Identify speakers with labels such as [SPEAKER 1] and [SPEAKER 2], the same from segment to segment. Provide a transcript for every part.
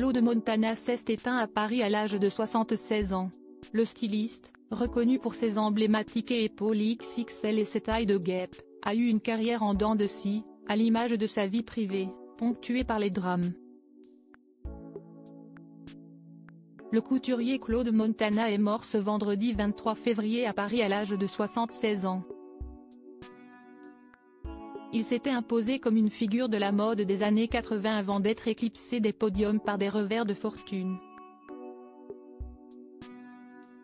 [SPEAKER 1] Claude Montana s'est éteint à Paris à l'âge de 76 ans. Le styliste, reconnu pour ses emblématiques épaules XXL et ses tailles de guêpe, a eu une carrière en dents de scie, à l'image de sa vie privée, ponctuée par les drames. Le couturier Claude Montana est mort ce vendredi 23 février à Paris à l'âge de 76 ans. Il s'était imposé comme une figure de la mode des années 80 avant d'être éclipsé des podiums par des revers de fortune.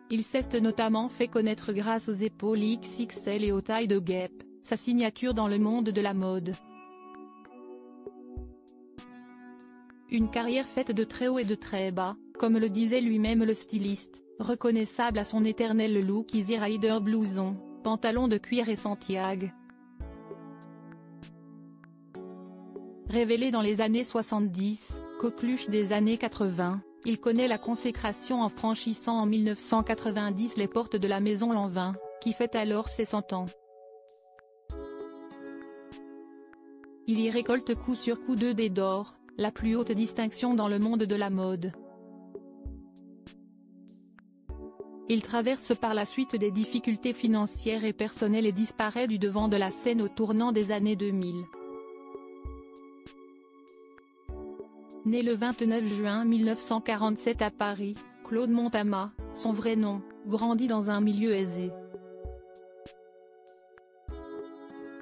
[SPEAKER 1] Il s'est notamment fait connaître grâce aux épaules XXL et aux tailles de guêpe, sa signature dans le monde de la mode. Une carrière faite de très haut et de très bas, comme le disait lui-même le styliste, reconnaissable à son éternel look Easy Rider blouson, pantalon de cuir et Santiago. Révélé dans les années 70, coqueluche des années 80, il connaît la consécration en franchissant en 1990 les portes de la maison Lanvin, qui fête alors ses 100 ans. Il y récolte coup sur coup deux dés d'or, la plus haute distinction dans le monde de la mode. Il traverse par la suite des difficultés financières et personnelles et disparaît du devant de la scène au tournant des années 2000. Né le 29 juin 1947 à Paris, Claude Montama, son vrai nom, grandit dans un milieu aisé.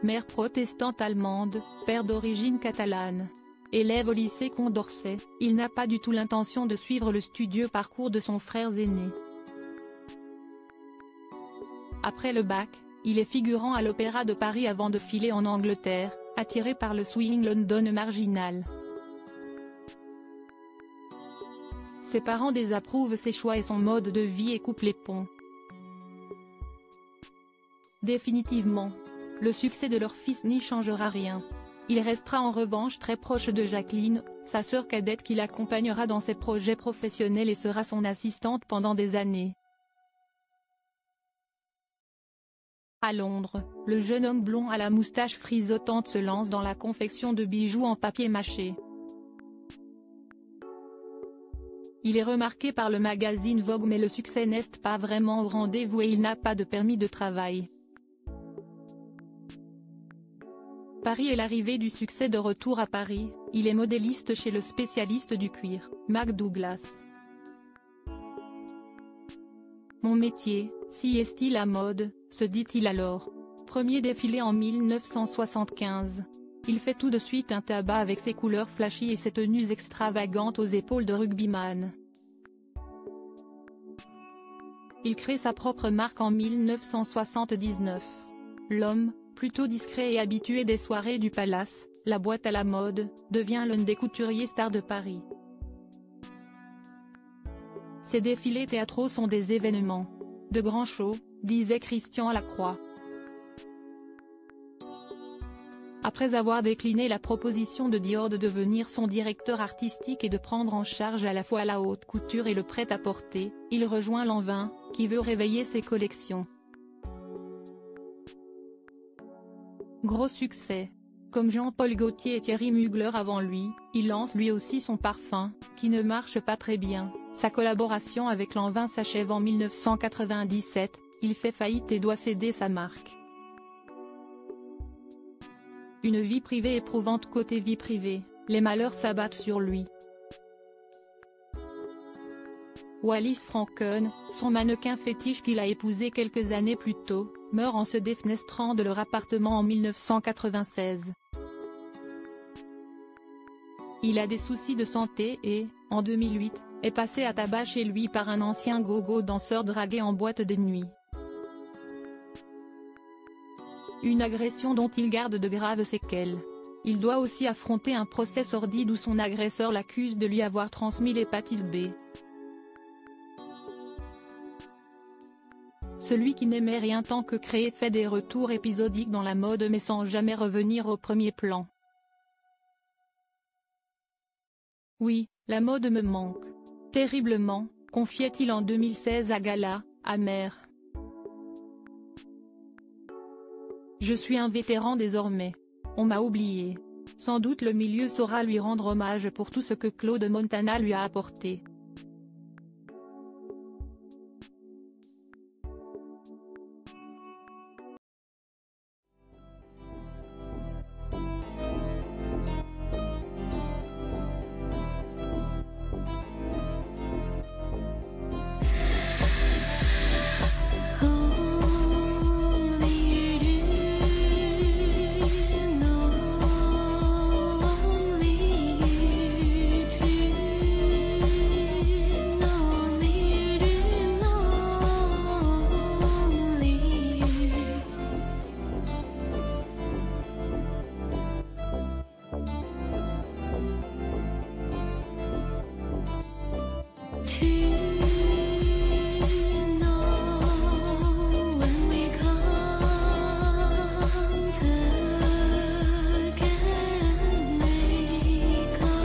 [SPEAKER 1] Mère protestante allemande, père d'origine catalane. Élève au lycée Condorcet, il n'a pas du tout l'intention de suivre le studieux parcours de son frère aîné. Après le bac, il est figurant à l'Opéra de Paris avant de filer en Angleterre, attiré par le swing London marginal. Ses parents désapprouvent ses choix et son mode de vie et coupent les ponts. Définitivement. Le succès de leur fils n'y changera rien. Il restera en revanche très proche de Jacqueline, sa sœur cadette qui l'accompagnera dans ses projets professionnels et sera son assistante pendant des années. À Londres, le jeune homme blond à la moustache frisotante se lance dans la confection de bijoux en papier mâché. Il est remarqué par le magazine Vogue mais le succès n'est pas vraiment au rendez-vous et il n'a pas de permis de travail. Paris est l'arrivée du succès de retour à Paris, il est modéliste chez le spécialiste du cuir, Mac Douglas. Mon métier, si est-il la mode, se dit-il alors. Premier défilé en 1975. Il fait tout de suite un tabac avec ses couleurs flashy et ses tenues extravagantes aux épaules de rugbyman. Il crée sa propre marque en 1979. L'homme, plutôt discret et habitué des soirées du Palace, la boîte à la mode, devient l'un des couturiers stars de Paris. Ses défilés théâtraux sont des événements. De grands shows, disait Christian Lacroix. Après avoir décliné la proposition de Dior de devenir son directeur artistique et de prendre en charge à la fois la haute couture et le prêt-à-porter, il rejoint Lanvin, qui veut réveiller ses collections. Gros succès. Comme Jean-Paul Gaultier et Thierry Mugler avant lui, il lance lui aussi son parfum, qui ne marche pas très bien. Sa collaboration avec Lanvin s'achève en 1997, il fait faillite et doit céder sa marque. Une vie privée éprouvante côté vie privée, les malheurs s'abattent sur lui. Wallis Franken, son mannequin fétiche qu'il a épousé quelques années plus tôt, meurt en se défenestrant de leur appartement en 1996. Il a des soucis de santé et, en 2008, est passé à tabac chez lui par un ancien gogo danseur dragué en boîte de nuit. Une agression dont il garde de graves séquelles. Il doit aussi affronter un procès sordide où son agresseur l'accuse de lui avoir transmis l'hépatite B. Celui qui n'aimait rien tant que créer fait des retours épisodiques dans la mode mais sans jamais revenir au premier plan. Oui, la mode me manque. Terriblement, confiait-il en 2016 à Gala, amer. Je suis un vétéran désormais. On m'a oublié. Sans doute le milieu saura lui rendre hommage pour tout ce que Claude Montana lui a apporté.